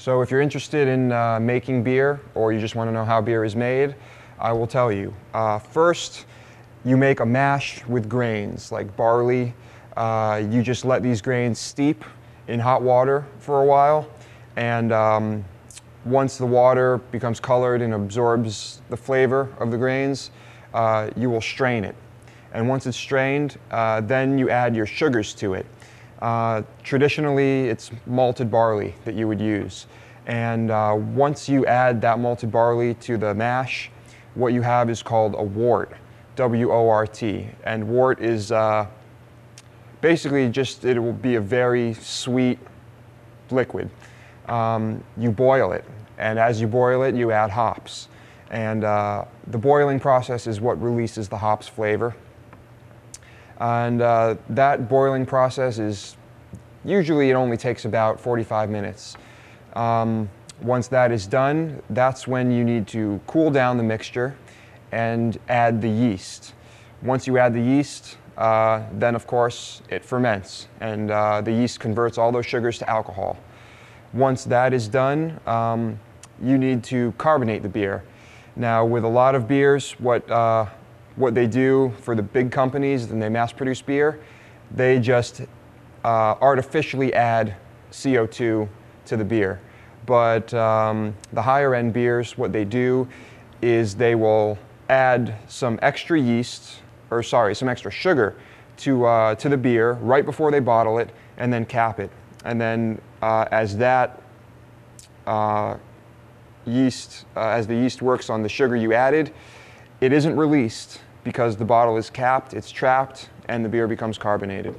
So if you're interested in uh, making beer or you just want to know how beer is made, I will tell you. Uh, first, you make a mash with grains like barley. Uh, you just let these grains steep in hot water for a while. And um, once the water becomes colored and absorbs the flavor of the grains, uh, you will strain it. And once it's strained, uh, then you add your sugars to it. Uh, traditionally, it's malted barley that you would use. And uh, once you add that malted barley to the mash, what you have is called a wort, W-O-R-T. And wort is uh, basically just, it will be a very sweet liquid. Um, you boil it, and as you boil it, you add hops. And uh, the boiling process is what releases the hops flavor. And uh, that boiling process is usually it only takes about 45 minutes. Um, once that is done, that's when you need to cool down the mixture and add the yeast. Once you add the yeast, uh, then of course it ferments and uh, the yeast converts all those sugars to alcohol. Once that is done, um, you need to carbonate the beer. Now with a lot of beers, what uh, what they do for the big companies and they mass produce beer, they just uh, artificially add CO2 to the beer. But um, the higher end beers, what they do is they will add some extra yeast, or sorry, some extra sugar to, uh, to the beer right before they bottle it and then cap it. And then uh, as that uh, yeast, uh, as the yeast works on the sugar you added, it isn't released because the bottle is capped, it's trapped, and the beer becomes carbonated.